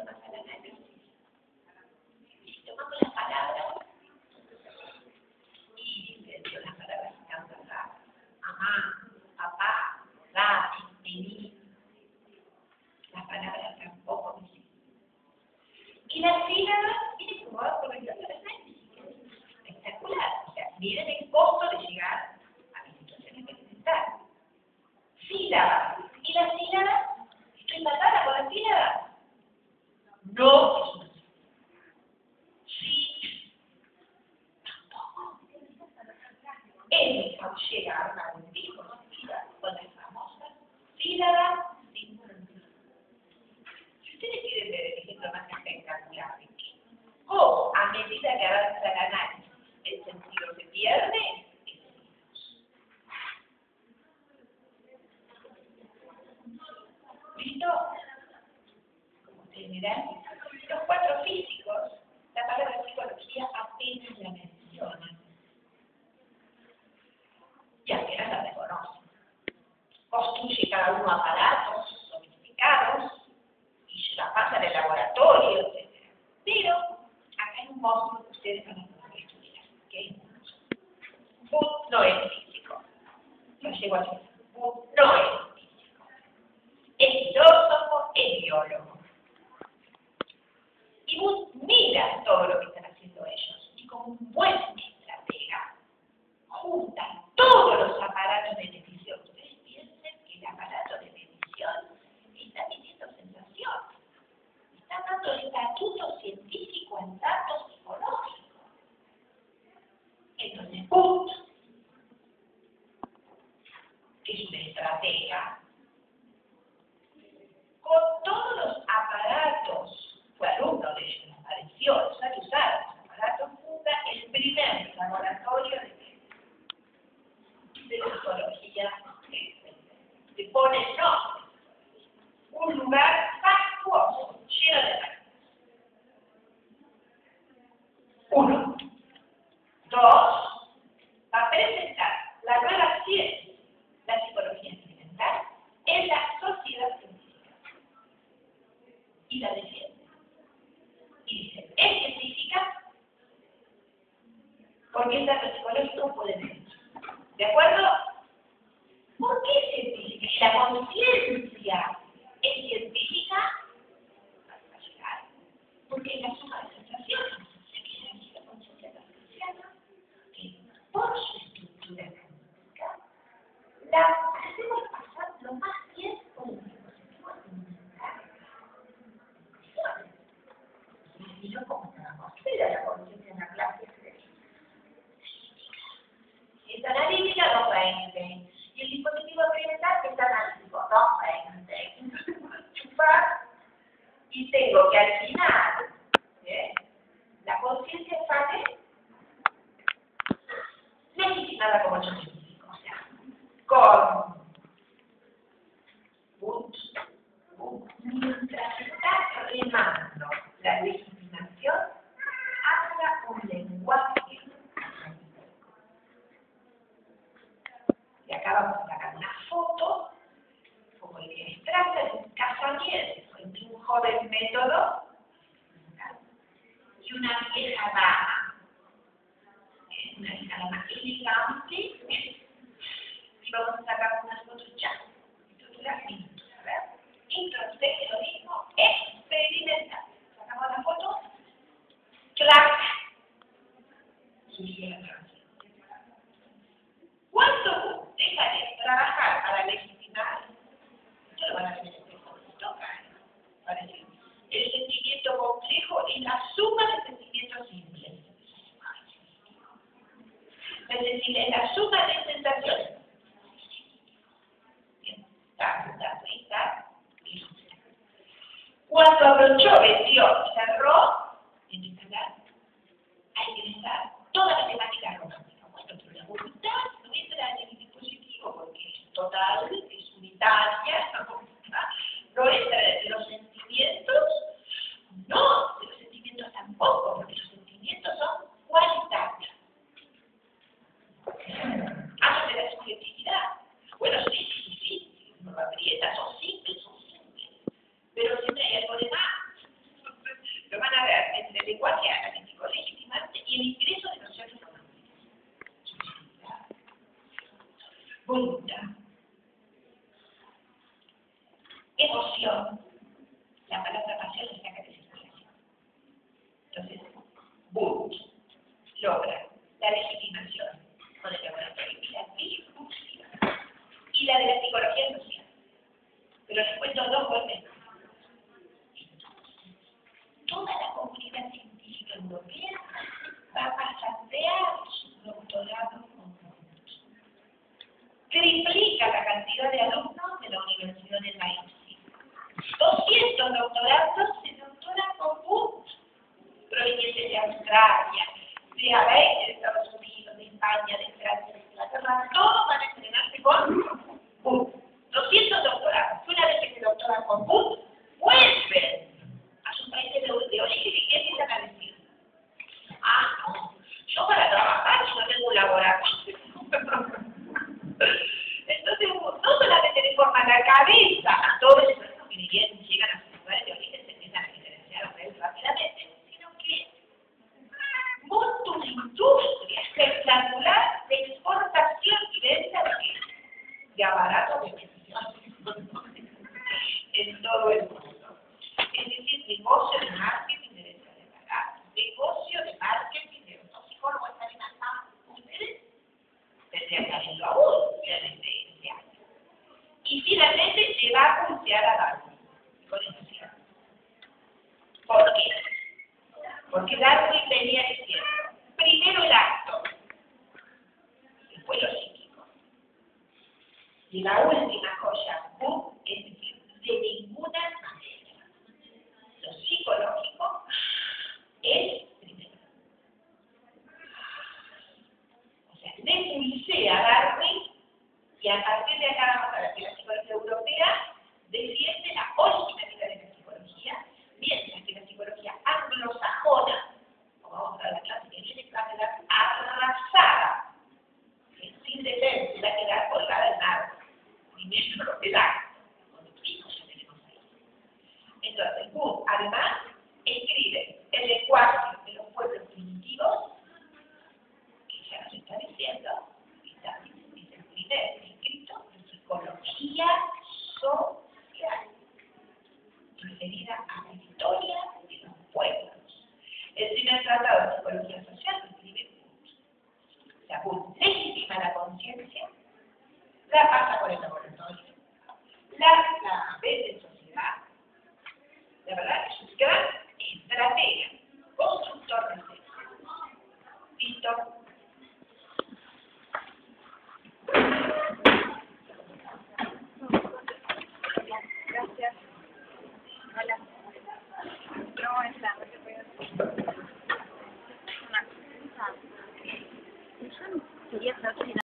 necesito. Y las palabras y sílaba. Si ustedes quieren ver el ejemplo más espectacular, o a medida que avanza el análisis, el sentido se pierde, ¿Listo? Como ustedes los cuatro físicos. construye cada uno aparatos sofisticados y se la pasa en el laboratorio, etc. Pero acá hay un monstruo que ustedes no pueden estudiar, que es un no es físico. No llego a porque el dato psicológico puede ser. ¿De acuerdo? ¿Por qué se dice que la conciencia con un, mientras está remando la legislación, habla un lenguaje. Y acá vamos a personale, su un'Italia, dove la palabra pasión es la caracterización. Entonces, Bush logra la legitimación con el laboratorio la discursiva y la de la psicología social. Pero les cuento dos golpes Toda la comunidad científica europea va a pasantear su doctorado con Bush. Triplica la cantidad de alumnos productos y estructuras con de Australia, de Porque Darwin venía diciendo, primero el acto, después lo psíquico. Y la última cosa legítima la conciencia, la pasa por el laboratorio, la, la ve en sociedad. La verdad es un gran